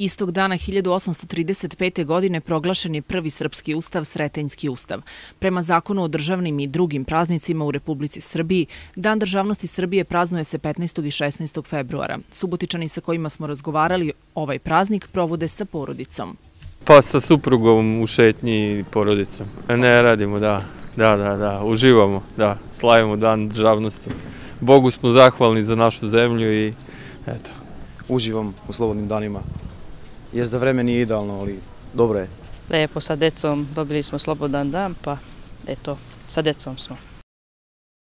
Istog dana 1835. godine proglašen je prvi srpski ustav, Sretenjski ustav. Prema zakonu o državnim i drugim praznicima u Republici Srbiji, Dan državnosti Srbije praznuje se 15. i 16. februara. Subotičani sa kojima smo razgovarali ovaj praznik provode sa porodicom. Pa sa suprugom u šetnji i porodicom. Ne radimo, da. Da, da, da, uživamo, da, slavimo dan državnosti. Bogu smo zahvalni za našu zemlju i eto. Uživam u slobodnim danima. Jes da vreme nije idealno, ali dobro je. Lepo, sa decom dobili smo slobodan dan, pa eto, sa decom smo.